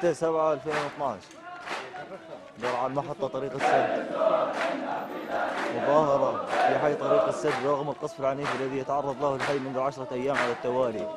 6 7 2012 درعا محطة طريق السد. مظاهرة في حي طريق السد رغم القصف العنيف الذي يتعرض له الحي منذ عشرة أيام على التوالي.